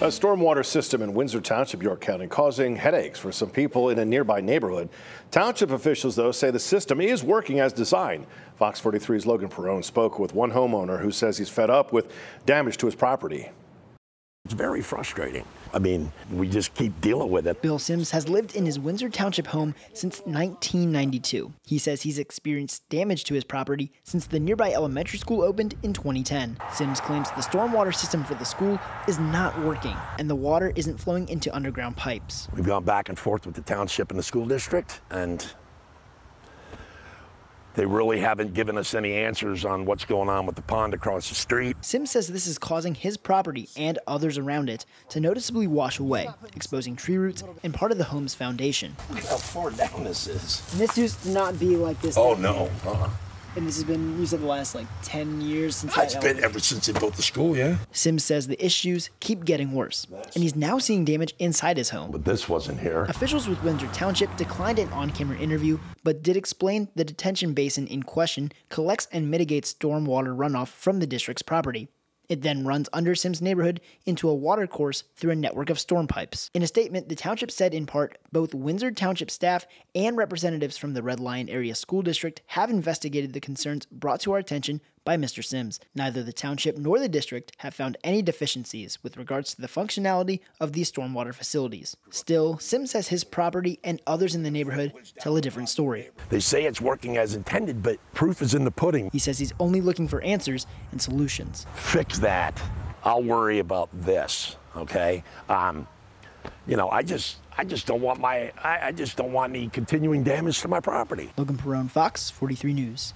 A stormwater system in Windsor Township, York County, causing headaches for some people in a nearby neighborhood. Township officials, though, say the system is working as designed. Fox 43's Logan Perone spoke with one homeowner who says he's fed up with damage to his property. It's very frustrating. I mean, we just keep dealing with it. Bill Simms has lived in his Windsor Township home since 1992. He says he's experienced damage to his property since the nearby elementary school opened in 2010. Simms claims the stormwater system for the school is not working and the water isn't flowing into underground pipes. We've gone back and forth with the township and the school district, and they really haven't given us any answers on what's going on with the pond across the street. Simms says this is causing his property and others around it to noticeably wash away, exposing tree roots and part of the home's foundation. Look how far down this is. This used to not be like this. Oh, no. Uh-uh. And this has been, you said, the last like 10 years since ah, It's been ever since they built the school, yeah. Simms says the issues keep getting worse, and he's now seeing damage inside his home. But this wasn't here. Officials with Windsor Township declined an on camera interview, but did explain the detention basin in question collects and mitigates stormwater runoff from the district's property. It then runs under Simms neighborhood into a water course through a network of storm pipes. In a statement, the township said in part, both Windsor Township staff and representatives from the Red Lion Area School District have investigated the concerns brought to our attention by Mr. Simms. Neither the township nor the district have found any deficiencies with regards to the functionality of these stormwater facilities. Still, Simms says his property and others in the neighborhood tell a different story. They say it's working as intended, but proof is in the pudding. He says he's only looking for answers and solutions. Fix that. I'll worry about this, okay? Um, you know, I just I just don't want my I, I just don't want any continuing damage to my property. Logan Perone, Fox 43 News.